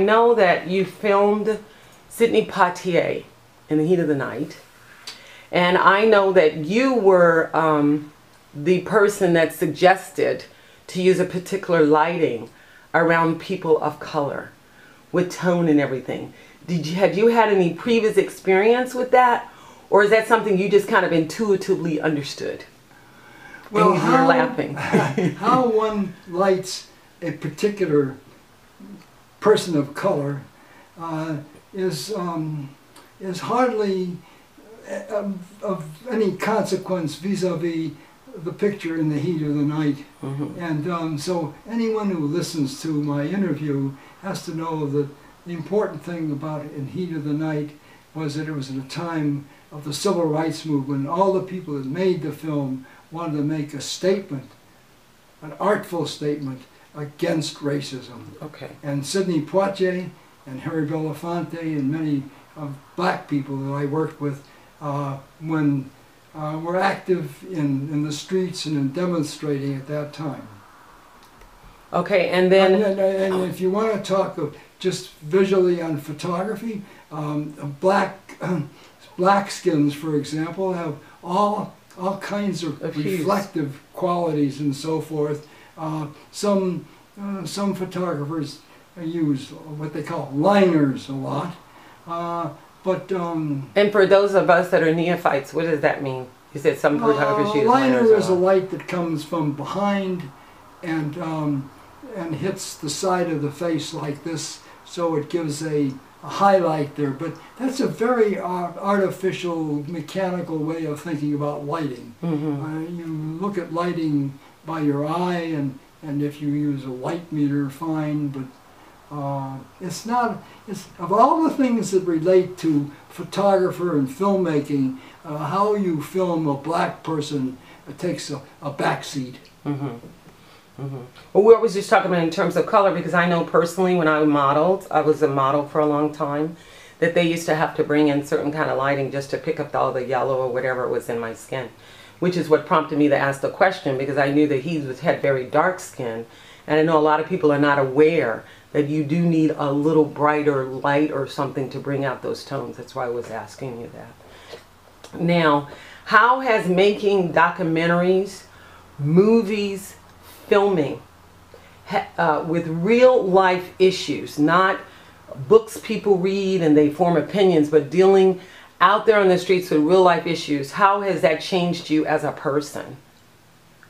I know that you filmed Sidney Poitier in the heat of the night. And I know that you were um, the person that suggested to use a particular lighting around people of color with tone and everything. Did you, had you had any previous experience with that? Or is that something you just kind of intuitively understood? Well, and how, laughing. how one lights a particular person of color uh, is um, is hardly uh, of, of any consequence vis-a-vis the picture in the heat of the night. Mhm. And um, so anyone who listens to my interview has to know that the important thing about In Heat of the Night was that it was at a time of the civil rights movement. All the people that made the film wanted to make a statement, an artful statement against racism. Okay. And Sidney Poitier and Harry Belafonte and many of black people that I worked with uh, when uh, were active in, in the streets and in demonstrating at that time. Okay, and then and, and, and if you want to talk of just visually on photography, um, black black skins, for example, have all all kinds of, Of reflective qualities and so forth. Uh, some uh, some photographers use what they call liners a lot, uh, but um, and for those of us that are neophytes, what does that mean? You said some photographers uh, use liner liners Liner is a light that comes from behind and um, and hits the side of the face like this, so it gives a, a highlight there. But that's a very uh, artificial, mechanical way of thinking about lighting. Mhm. Uh, you look at lighting by your eye, and and if you use a light meter, fine. But uh, it's not. It's of all the things that relate to photographer and filmmaking, uh, how you film a black person it takes a, a backseat. Mhm. Mm -hmm. Well, we was just talking about in terms of color because I know personally when I modeled, I was a model for a long time, that they used to have to bring in certain kind of lighting just to pick up all the yellow or whatever was in my skin, which is what prompted me to ask the question because I knew that he was, had very dark skin, and I know a lot of people are not aware that you do need a little brighter light or something to bring out those tones. That's why I was asking you that. Now, how has making documentaries, movies, filming uh, with real life issues, not books people read and they form opinions, but dealing out there on the streets with real life issues, how has that changed you as a person?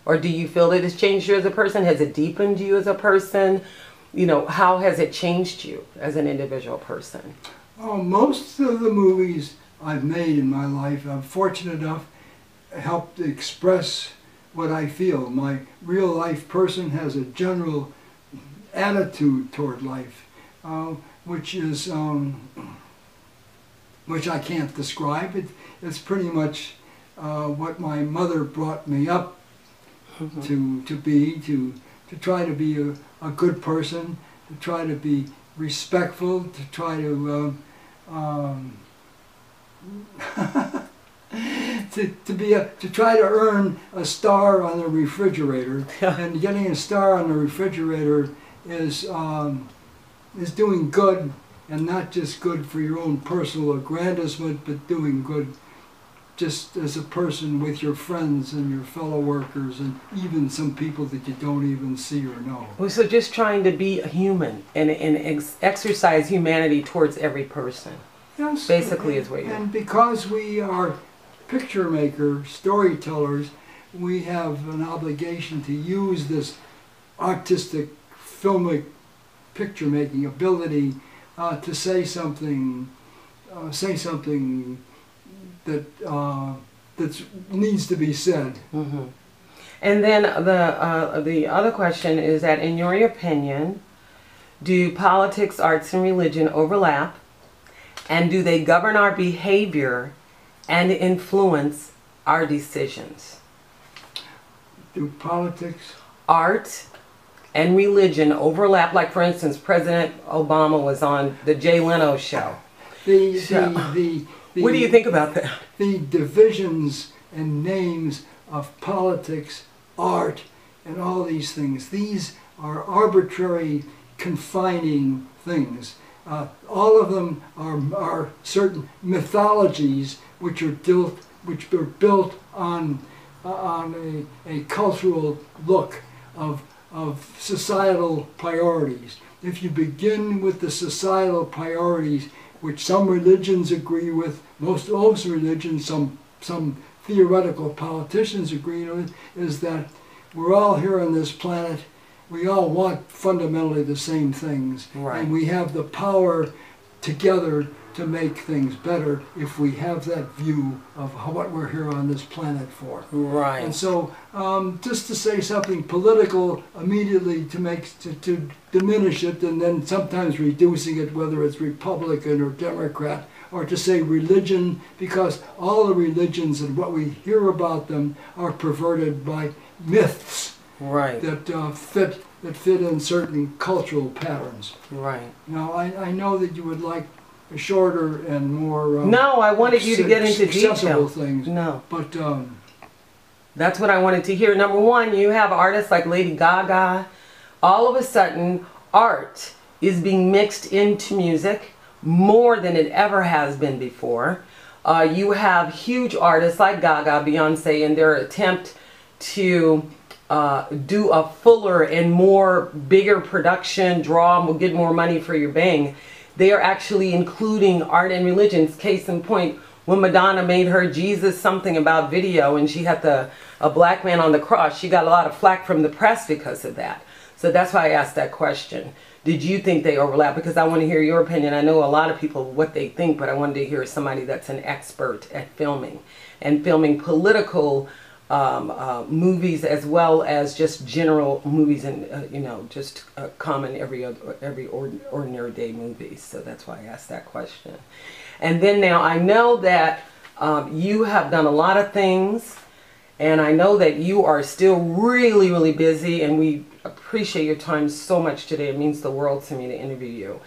Or do you feel that it's changed you as a person? Has it deepened you as a person? You know, how has it changed you as an individual person? Oh, most of the movies I've made in my life, I'm fortunate enough, helped express what I feel. My real life person has a general attitude toward life, uh, which is, um, which I can't describe. It, it's pretty much uh, what my mother brought me up to, to be, to, to try to be a, a good person, to try to be respectful, to try to um, um, to, to be a, to try to earn a star on the refrigerator, Yeah. and getting a star on the refrigerator is um, is doing good, and not just good for your own personal aggrandizement, but doing good just as a person with your friends and your fellow workers, and even some people that you don't even see or know. Well, so just trying to be a human and, and ex- exercise humanity towards every person. Yes, Basically is what you're- And because we are picture makers, storytellers, we have an obligation to use this artistic, filmic picture making ability uh, to say something, uh, say something that uh, that needs to be said. hmm And then the uh, the other question is that, in your opinion, do politics, arts, and religion overlap, and do they govern our behavior and influence our decisions? Do politics? Art and religion overlap. Like, for instance, President Obama was on the Jay Leno show. The, So- the, the, What do you think about that? the divisions and names of politics, art, and all these things. These are arbitrary confining things. Uh, all of them are, are certain mythologies which are built, which are built on, uh, on a, a cultural look of, of societal priorities. If you begin with the societal priorities, which some religions agree with, most, most religions, some, some theoretical politicians agree with, is that we're all here on this planet we all want fundamentally the same things. Right. And we have the power together to make things better if we have that view of how, what we're here on this planet for. Right. And so, um, just to say something political immediately to make to, to diminish it, and then sometimes reducing it, whether it's Republican or Democrat, or to say religion, because all the religions and what we hear about them are perverted by myths right. that uh, fit that fit in certain cultural patterns. Right. Now, I, I know that you would like shorter and more um, No, I wanted you to get into detail. things, No. but um, That's what I wanted to hear. Number one, you have artists like Lady Gaga. All of a sudden, art is being mixed into music more than it ever has been before. Uh, you have huge artists like Gaga, Beyonce, in their attempt to uh, do a fuller and more bigger production, draw, will get more money for your bang. They are actually including art and religions. Case in point, when Madonna made her Jesus something about video and she had the a black man on the cross, she got a lot of flack from the press because of that. So that's why I asked that question. Did you think they overlap? Because I want to hear your opinion. I know a lot of people what they think, but I wanted to hear somebody that's an expert at filming and filming political um, uh, movies as well as just general movies and uh, you know just uh, common every other, every ordinary day movies. So that's why I asked that question. And then now I know that um, you have done a lot of things, and I know that you are still really really busy, and we appreciate your time so much today. It means the world to me to interview you.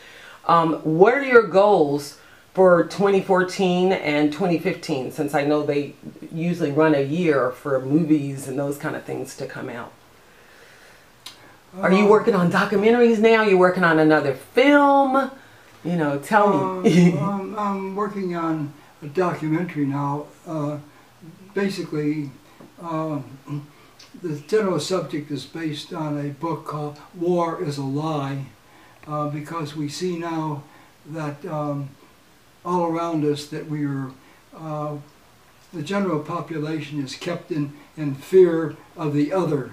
Um, what are your goals? For 2014 and 2015 since I know they usually run a year for movies and those kind of things to come out. Are you uh, working on documentaries now? You're working on another film? You know, tell me. um, um, I'm working on a documentary now. Uh, basically, um, the general subject is based on a book called "War Is a Lie," uh, because we see now that um, all around us that we are, uh, the general population is kept in, in fear of the other.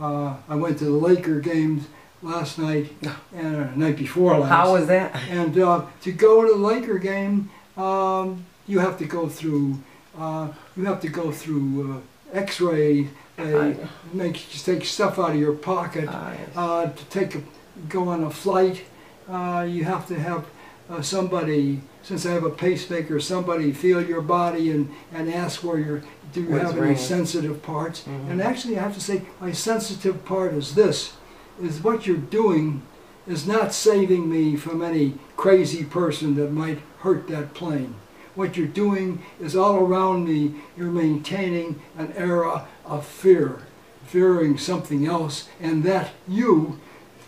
Uh, I went to the Laker games last night and uh, night before last. How was that? And uh, to go to the Laker game, um, you have to go through, uh, you have to go through uh, X-ray. They make take stuff out of your pocket uh, to take a, go on a flight. Uh, you have to have uh, somebody, since I have a pacemaker, somebody feel your body and, and ask where you're, do you What's have any ringing. sensitive parts? Mhm. And actually, I have to say, my sensitive part is this: is what you're doing is not saving me from any crazy person that might hurt that plane. What you're doing is all around me, you're maintaining an era of fear, fearing something else, and that you,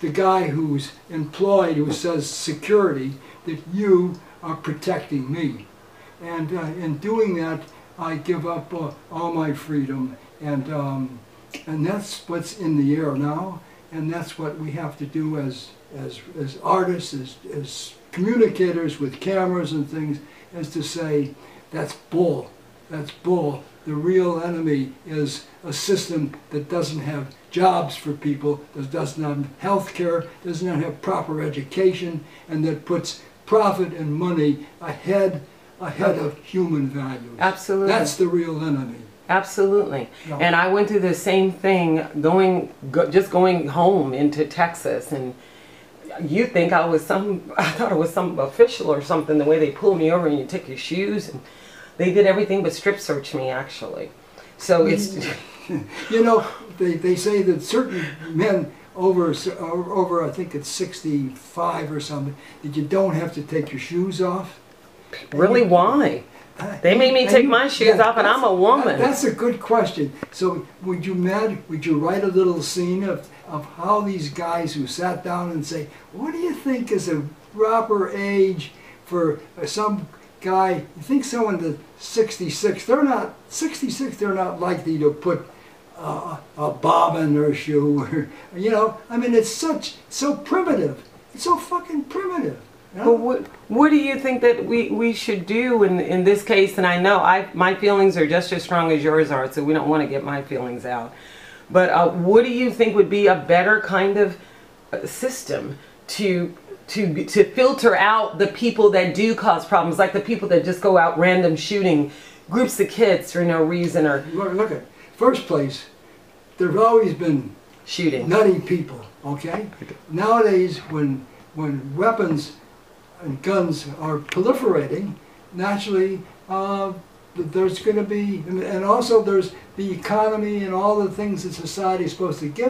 the guy who's employed, who says security, that you are protecting me. And uh, in doing that, I give up uh, all my freedom, and um, and that's what's in the air now, and that's what we have to do as as as artists, as as communicators with cameras and things, is to say, that's bull, that's bull. The real enemy is a system that doesn't have jobs for people, that doesn't have health care, does not have proper education, and that puts profit and money ahead ahead of human values. Absolutely. That's the real enemy. Absolutely. And I went through the same thing going, go, just going home into Texas. And you think I was some, I thought it was some official or something, the way they pulled me over and you take your shoes. And they did everything but strip search me, actually. So it's, mm. You know, they, they say that certain men over over I think it's 65 or something that you don't have to take your shoes off. Really, why? They made me take you- my shoes yeah, off and I'm a woman. That's a good question. So would you mad, would you write a little scene of, of how these guys who sat down and say, what do you think is a proper age for uh, some guy, you think someone that's 66, they're not, 66, they're not likely to put uh, a bob in their shoe or, you know, I mean, it's such, so primitive. It's so fucking primitive. you know? But what, what do you think that we, we should do in, in this case? And I know I, my feelings are just as strong as yours are, so we don't want to get my feelings out. But uh, what do you think would be a better kind of uh, system to to to filter out the people that do cause problems, like the people that just go out random shooting groups of kids for no reason or Look, look at, first place, there've always been shooting? nutty people, okay? Nowadays, when, when weapons and guns are proliferating, naturally, uh, there's gonna be, and and also there's the economy and all the things that society is supposed to give